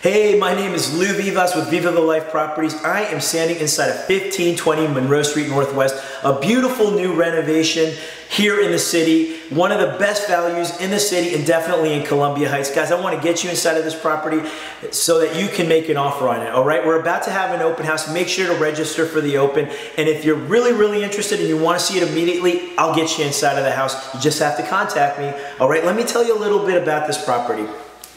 Hey, my name is Lou Vivas with Viva the Life Properties. I am standing inside of 1520 Monroe Street Northwest, a beautiful new renovation here in the city, one of the best values in the city and definitely in Columbia Heights. Guys, I want to get you inside of this property so that you can make an offer on it, all right? We're about to have an open house. Make sure to register for the open. And if you're really, really interested and you want to see it immediately, I'll get you inside of the house. You just have to contact me, all right? Let me tell you a little bit about this property.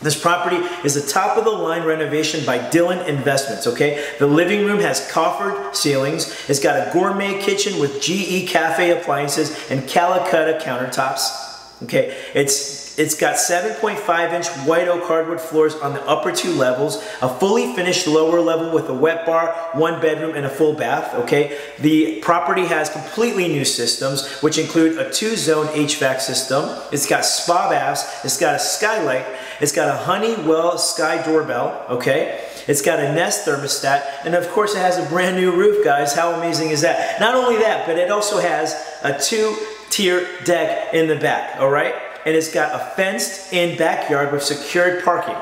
This property is a top of the line renovation by Dilan Investments, okay? The living room has coffered ceilings. It's got a gourmet kitchen with GE cafe appliances and Calacatta countertops. Okay, it's it's got 7.5 inch white oak hardwood floors on the upper two levels, a fully finished lower level with a wet bar, one bedroom, and a full bath. Okay, the property has completely new systems, which include a two zone HVAC system. It's got spa baths. It's got a skylight. It's got a Honeywell Sky doorbell. Okay. It's got a Nest thermostat, and of course it has a brand new roof, guys. How amazing is that? Not only that, but it also has a two tier deck in the back, all right? And it's got a fenced in backyard with secured parking.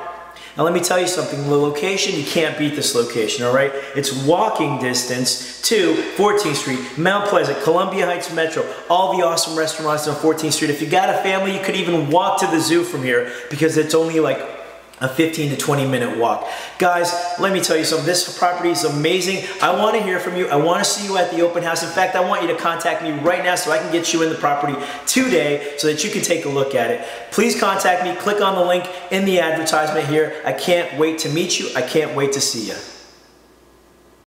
Now let me tell you something, the location, you can't beat this location, all right? It's walking distance to 14th Street, Mount Pleasant, Columbia Heights Metro, all the awesome restaurants on 14th Street. If you got a family, you could even walk to the zoo from here because it's only like a 15 to 20 minute walk. Guys, let me tell you something. This property is amazing. I want to hear from you. I want to see you at the open house. In fact, I want you to contact me right now so I can get you in the property today so that you can take a look at it. Please contact me. Click on the link in the advertisement here. I can't wait to meet you. I can't wait to see you.